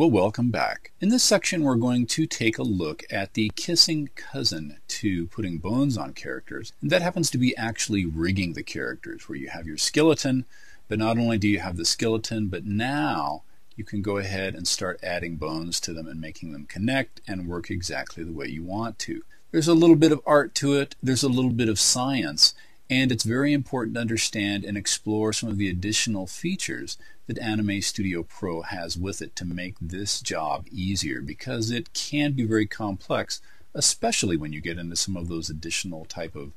Well, welcome back. In this section, we're going to take a look at the kissing cousin to putting bones on characters. And that happens to be actually rigging the characters, where you have your skeleton, but not only do you have the skeleton, but now you can go ahead and start adding bones to them and making them connect and work exactly the way you want to. There's a little bit of art to it, there's a little bit of science, and it's very important to understand and explore some of the additional features that Anime Studio Pro has with it to make this job easier because it can be very complex, especially when you get into some of those additional type of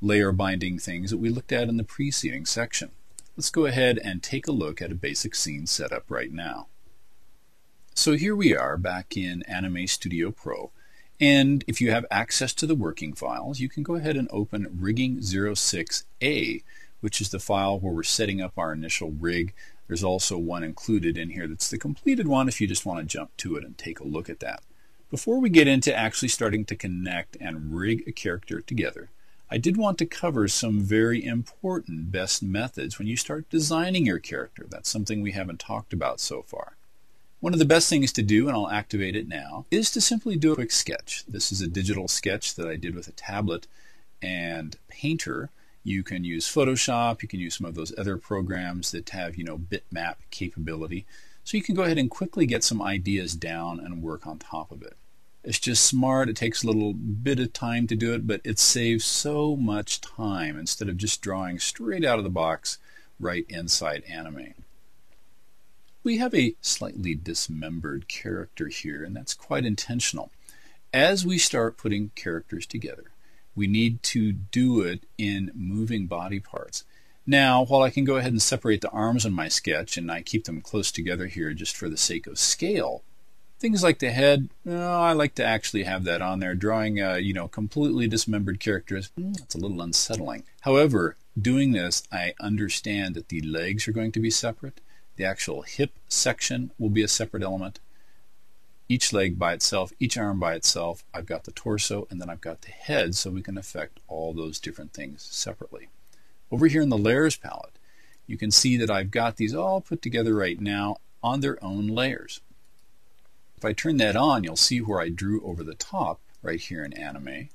layer binding things that we looked at in the preceding section. Let's go ahead and take a look at a basic scene setup right now. So here we are back in Anime Studio Pro and if you have access to the working files, you can go ahead and open rigging 06A, which is the file where we're setting up our initial rig. There's also one included in here that's the completed one if you just want to jump to it and take a look at that. Before we get into actually starting to connect and rig a character together, I did want to cover some very important best methods when you start designing your character. That's something we haven't talked about so far. One of the best things to do, and I'll activate it now, is to simply do a quick sketch. This is a digital sketch that I did with a tablet and Painter. You can use Photoshop, you can use some of those other programs that have, you know, bitmap capability. So you can go ahead and quickly get some ideas down and work on top of it. It's just smart. It takes a little bit of time to do it, but it saves so much time instead of just drawing straight out of the box right inside Anime. We have a slightly dismembered character here, and that's quite intentional. As we start putting characters together, we need to do it in moving body parts. Now, while I can go ahead and separate the arms in my sketch, and I keep them close together here just for the sake of scale, things like the head, oh, I like to actually have that on there. Drawing, uh, you know, completely dismembered characters, it's a little unsettling. However, doing this, I understand that the legs are going to be separate, the actual hip section will be a separate element. Each leg by itself, each arm by itself. I've got the torso and then I've got the head so we can affect all those different things separately. Over here in the layers palette, you can see that I've got these all put together right now on their own layers. If I turn that on, you'll see where I drew over the top right here in Anime.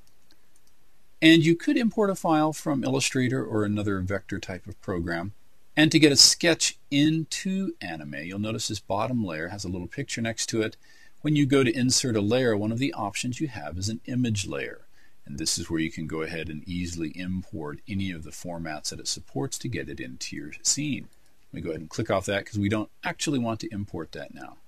And you could import a file from Illustrator or another vector type of program and to get a sketch into Anime, you'll notice this bottom layer has a little picture next to it. When you go to insert a layer, one of the options you have is an image layer. And this is where you can go ahead and easily import any of the formats that it supports to get it into your scene. Let me go ahead and click off that because we don't actually want to import that now.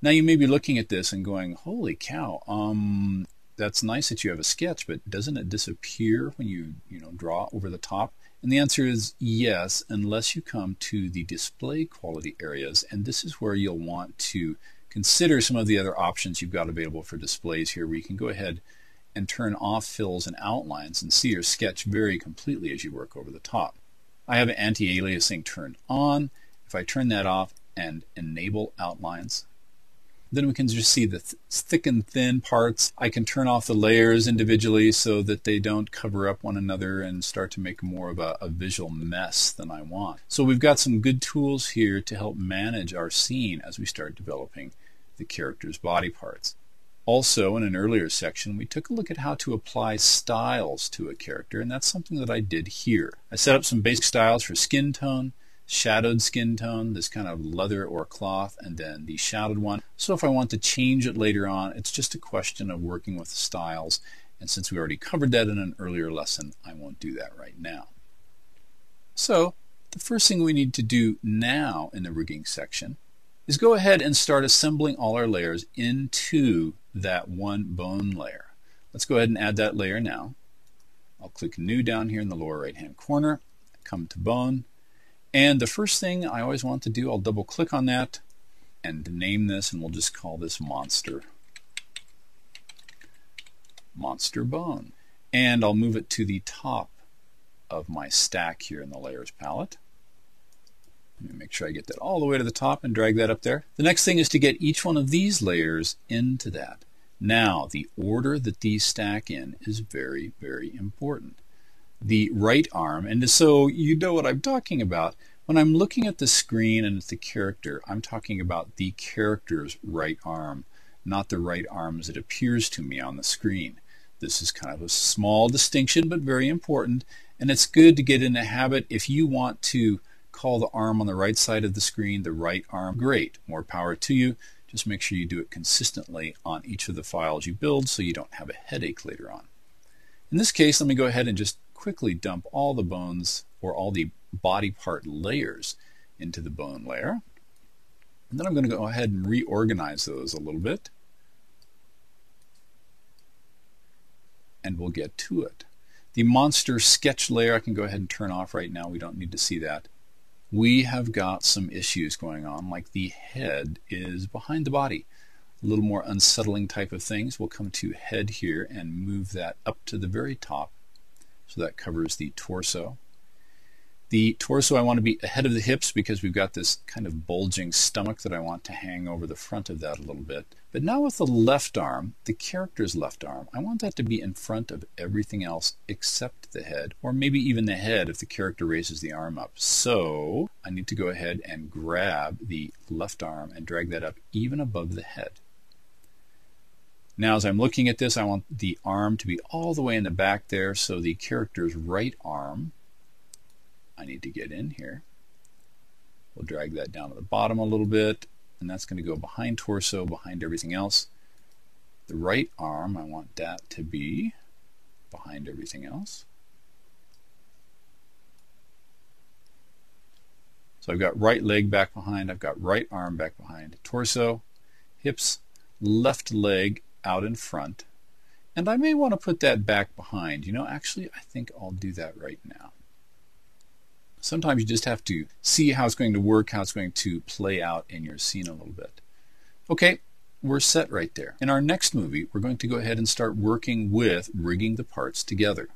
Now you may be looking at this and going, holy cow, um, that's nice that you have a sketch, but doesn't it disappear when you, you know, draw over the top? And the answer is yes, unless you come to the display quality areas. And this is where you'll want to consider some of the other options you've got available for displays here, where you can go ahead and turn off fills and outlines and see your sketch very completely as you work over the top. I have anti-aliasing turned on. If I turn that off and enable outlines, then we can just see the th thick and thin parts. I can turn off the layers individually so that they don't cover up one another and start to make more of a, a visual mess than I want. So we've got some good tools here to help manage our scene as we start developing the character's body parts. Also, in an earlier section, we took a look at how to apply styles to a character, and that's something that I did here. I set up some basic styles for skin tone, shadowed skin tone, this kind of leather or cloth, and then the shadowed one. So if I want to change it later on, it's just a question of working with the styles. And since we already covered that in an earlier lesson, I won't do that right now. So the first thing we need to do now in the rigging section is go ahead and start assembling all our layers into that one bone layer. Let's go ahead and add that layer now. I'll click New down here in the lower right hand corner, come to Bone, and the first thing I always want to do, I'll double click on that and name this, and we'll just call this monster. Monster bone. And I'll move it to the top of my stack here in the layers palette. Let me make sure I get that all the way to the top and drag that up there. The next thing is to get each one of these layers into that. Now, the order that these stack in is very, very important the right arm. And so you know what I'm talking about. When I'm looking at the screen and at the character, I'm talking about the character's right arm, not the right arm as it appears to me on the screen. This is kind of a small distinction, but very important, and it's good to get in the habit if you want to call the arm on the right side of the screen the right arm. Great, more power to you. Just make sure you do it consistently on each of the files you build so you don't have a headache later on. In this case, let me go ahead and just quickly dump all the bones or all the body part layers into the bone layer. And then I'm going to go ahead and reorganize those a little bit. And we'll get to it. The monster sketch layer I can go ahead and turn off right now. We don't need to see that. We have got some issues going on, like the head is behind the body. A little more unsettling type of things. We'll come to head here and move that up to the very top. So that covers the torso. The torso I want to be ahead of the hips because we've got this kind of bulging stomach that I want to hang over the front of that a little bit. But now with the left arm, the character's left arm, I want that to be in front of everything else except the head, or maybe even the head if the character raises the arm up. So I need to go ahead and grab the left arm and drag that up even above the head. Now as I'm looking at this, I want the arm to be all the way in the back there, so the character's right arm I need to get in here. We'll drag that down to the bottom a little bit, and that's going to go behind torso, behind everything else. The right arm, I want that to be behind everything else. So I've got right leg back behind, I've got right arm back behind, torso, hips, left leg out in front, and I may want to put that back behind. You know, actually, I think I'll do that right now. Sometimes you just have to see how it's going to work, how it's going to play out in your scene a little bit. Okay, we're set right there. In our next movie, we're going to go ahead and start working with rigging the parts together.